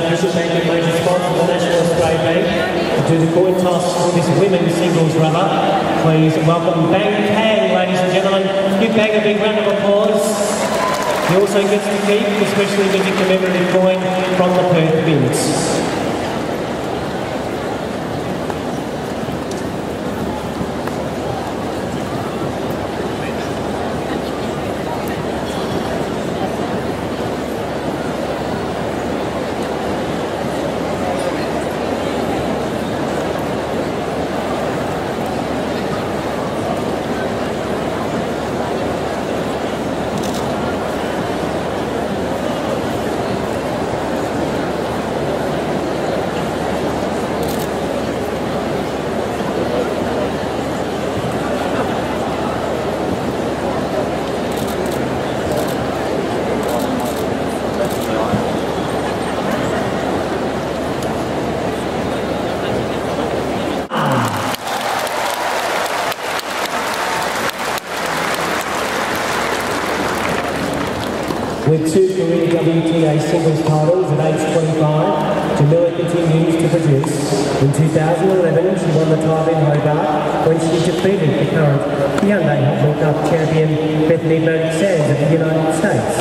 Bishop Bank and major sponsor, the National Australia Bank, to do the coin toss for this women's singles rubber. Please welcome Bang Kang, ladies and gentlemen. Give Bang a big round of applause. He also gets to keep the specially minted commemorative coin from the Perth Mints. With two career WTA singles titles at age 25, Jarmila continues to produce. In 2011, she won the title in Hobart when she defeated the current Hyundai Hopman Cup champion Bethanie Mattek-Sands of the United States.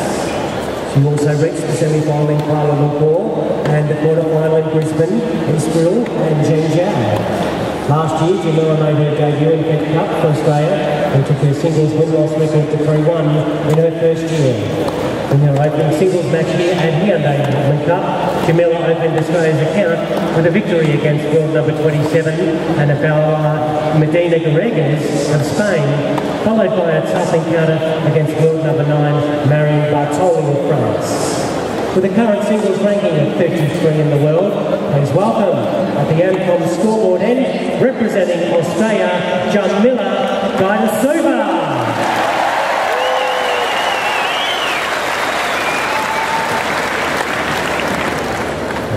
She also reached the semi-final in Kuala Lumpur and the quarter-final in Brisbane, Estoril and Zhengzhou. Last year, Jarmila made her debut in Fed Cup for Australia and took her singles win-loss record to 3-1 in her first year. In their opening singles match here at Hyundai World Cup, Jarmila opened Australia's account with a victory against world number 27 and Annabella uh, Medina Garrigues of Spain, followed by a tough encounter against world number 9 Marion Bartoli of France. With a current singles ranking of 33 in the world, please welcome at the AmCom scoreboard end, representing Australia, Jarmila Gajdosova.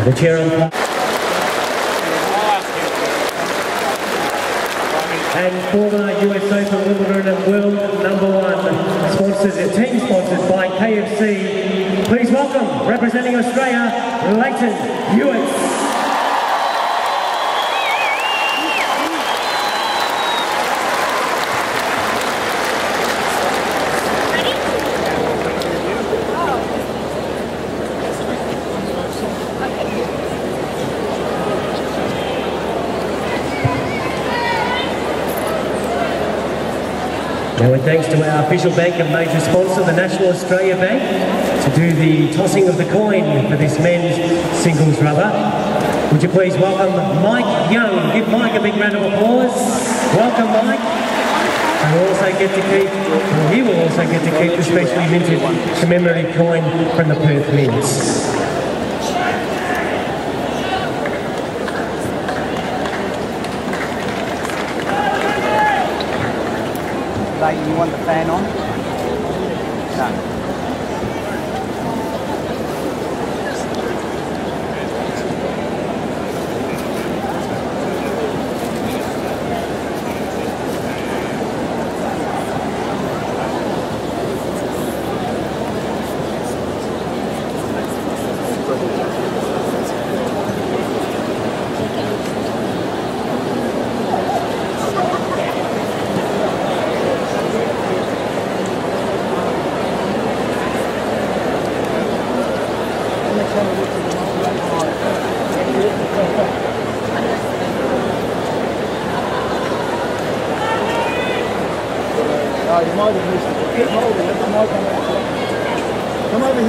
The chair. And former US Open Wimbledon and world number one sponsors, team sponsored by KFC. Please welcome, representing Australia, Lleyton Hewitt. Now with thanks to our official bank and major sponsor, the National Australia Bank, to do the tossing of the coin for this men's singles rubber. Would you please welcome Mike Young. Give Mike a big round of applause. Welcome Mike. And we'll also get to keep, well, he will also get to keep the specially minted commemorative coin from the Perth Mints. You want the fan on? Over here. Come over here. Come over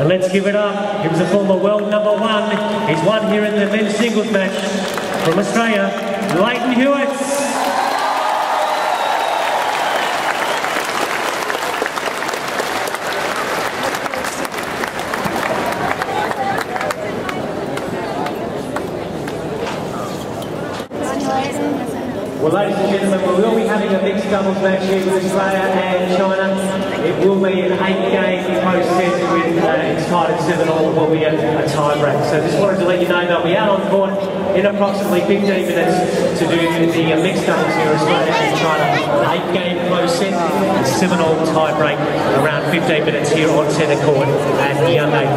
And let's give it up. He was a former world number one. He's won here in the men's singles match from Australia, Lleyton Hewitt. Well, ladies and gentlemen, we will be having a mixed doubles match here with Australia and China. It will be an eight-game process with uh, it's tied at seven all. Will be a, a tie break. So just wanted to let you know they'll be out on court in approximately 15 minutes to do the uh, mixed doubles here, Australia and China. Eight-game close set, seven all tie break around 15 minutes here on centre court at Hyundai.